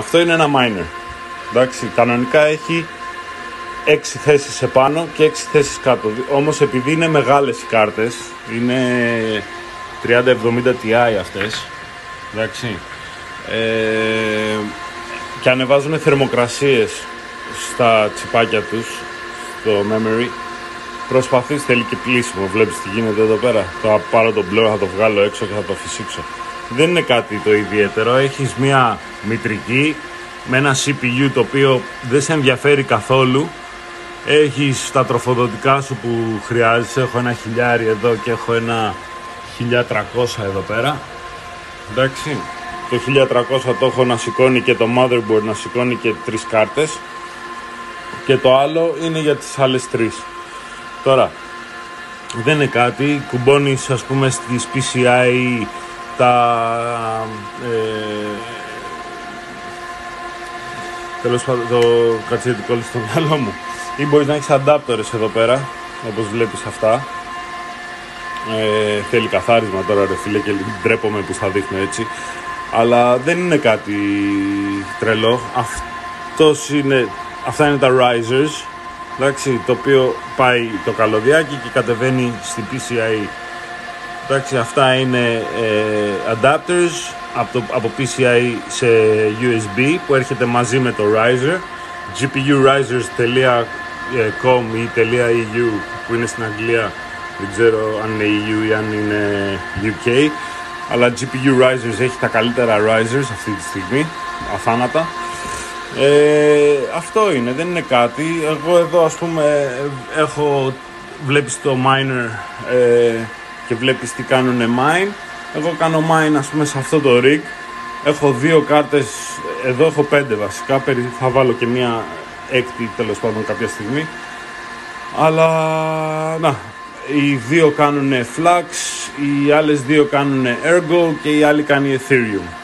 Αυτό είναι ένα miner. Εντάξει, κανονικά έχει 6 θέσεις επάνω και 6 θέσεις κάτω. Όμως επειδή είναι μεγάλες οι κάρτες, είναι 3070 Ti αυτές, εντάξει, ε, και ανεβάζουν θερμοκρασίες στα τσιπάκια τους, στο memory, προσπαθείς θέλει και πλήσιμο, βλέπεις τι γίνεται εδώ πέρα. Θα πάρω το blur, θα το βγάλω έξω και θα το φυσήξω. Δεν είναι κάτι το ιδιαίτερο, έχεις μια μητρική με ένα CPU το οποίο δεν σε ενδιαφέρει καθόλου. Έχεις τα τροφοδοτικά σου που χρειάζεσαι. Έχω ένα χιλιάρι εδώ και έχω ένα 1300 εδώ πέρα. Εντάξει. Το 1300 το έχω να σηκώνει και το motherboard να σηκώνει και τρεις κάρτες. Και το άλλο είναι για τις άλλες τρεις. Τώρα δεν είναι κάτι. Κουμπώνεις ας πούμε στις PCI τα ε, τέλος πάντων το κατσιετικό στο μυαλό μου. Ή μπορείς να έχεις adapters εδώ πέρα όπως βλέπεις αυτά. Ε, θέλει καθάρισμα τώρα ρε φίλε και ντρέπομαι που θα δείχνω έτσι. Αλλά δεν είναι κάτι τρελό. Αυτός είναι, αυτά είναι τα risers. Εντάξει, το οποίο πάει το καλωδιάκι και κατεβαίνει στην PCI εντάξει, αυτά είναι ε, adapters από, το, από PCI σε USB που έρχεται μαζί με το riser. Gpurisers.com ή .eu που είναι στην Αγγλία. Δεν ξέρω αν είναι EU ή αν είναι UK αλλά GPU Risers έχει τα καλύτερα risers αυτή τη στιγμή αθάνατα. Ε, αυτό είναι, δεν είναι κάτι. Εγώ εδώ ας πούμε έχω βλέπεις το miner ε, και βλέπεις τι κάνουν mine. Εγώ κάνω mine ας πούμε σε αυτό το rig. Έχω δύο κάρτες εδώ έχω πέντε βασικά. Θα βάλω και μία έκτη τέλος πάντων κάποια στιγμή. Αλλά να οι δύο κάνουν Flux, οι άλλες δύο κάνουν Ergo και η άλλη κάνει Ethereum